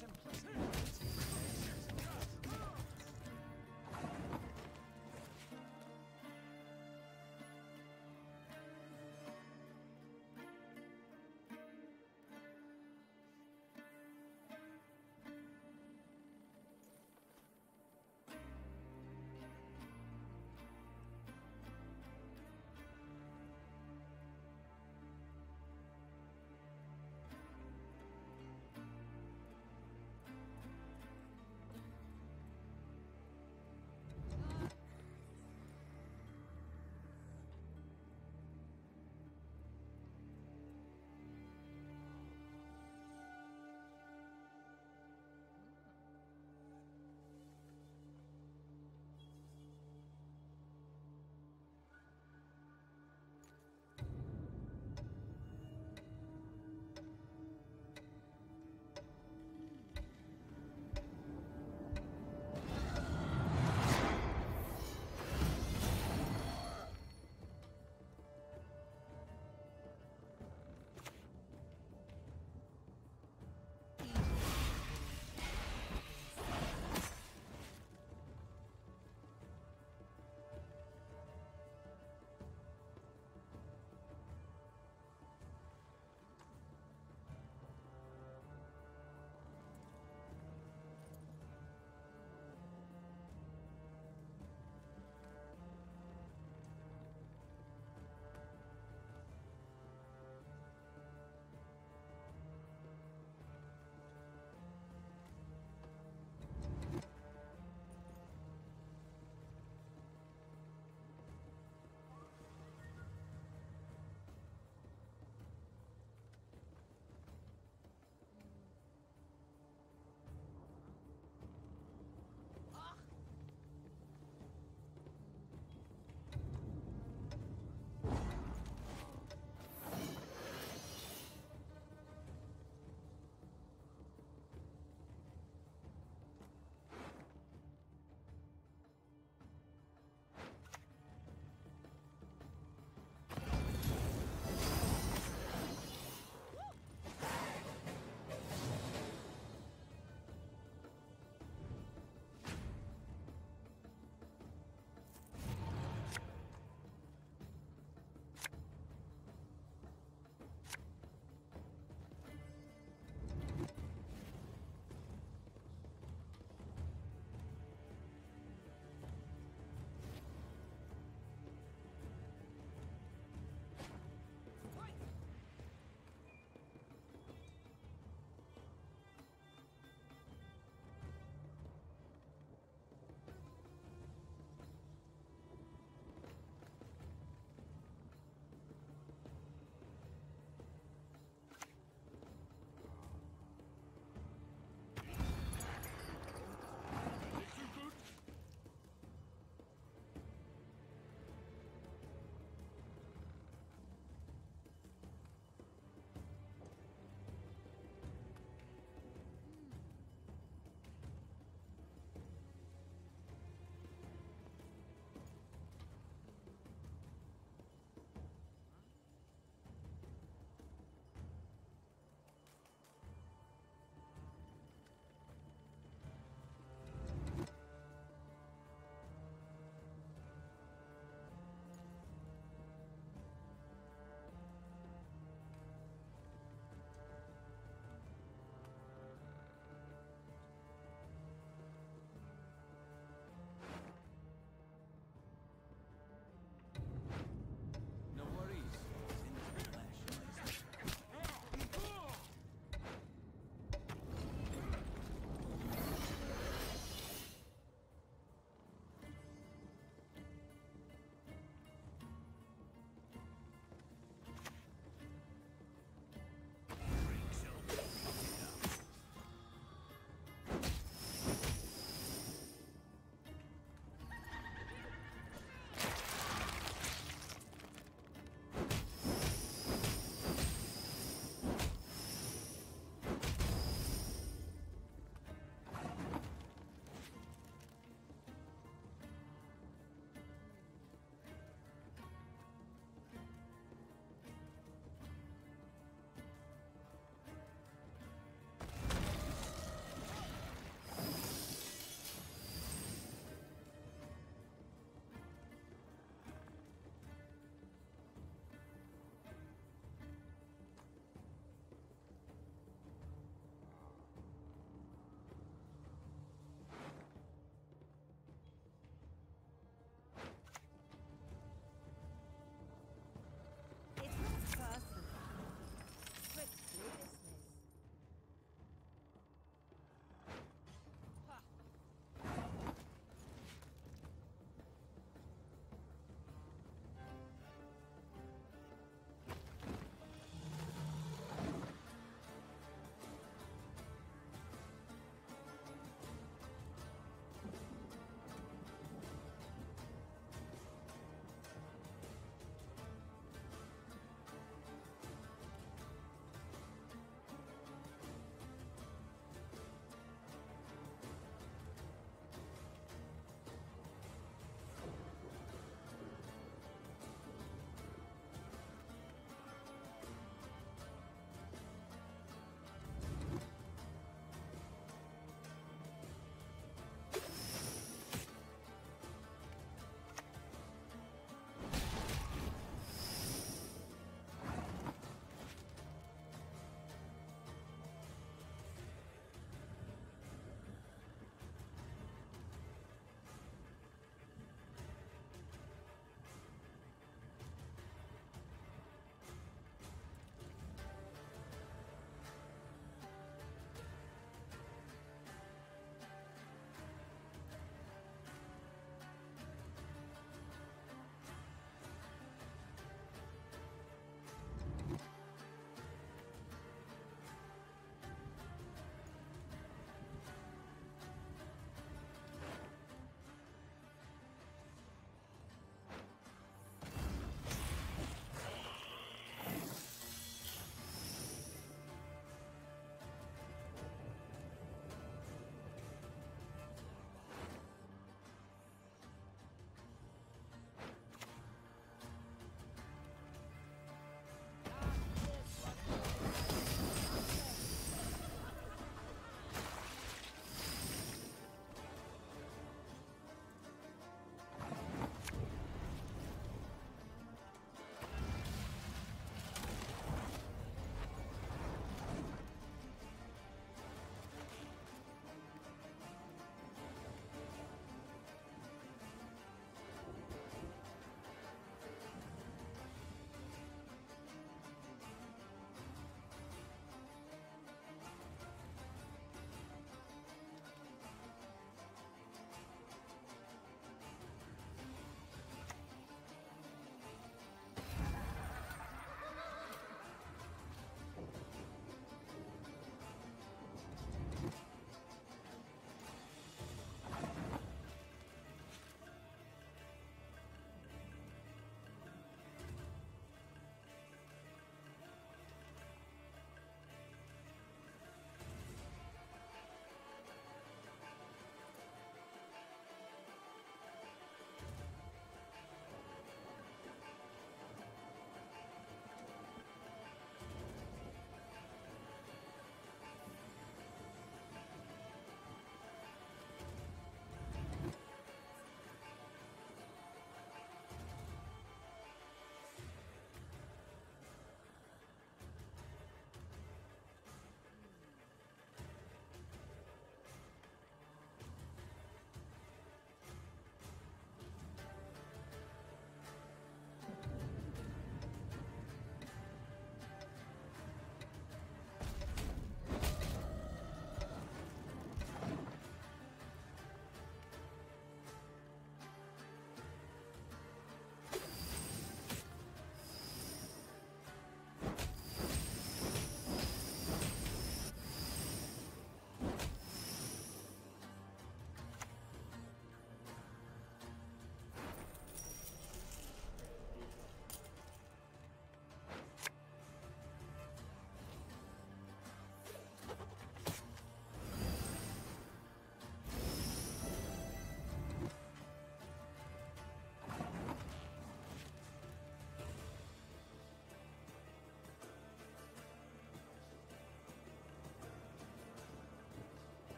simplicity.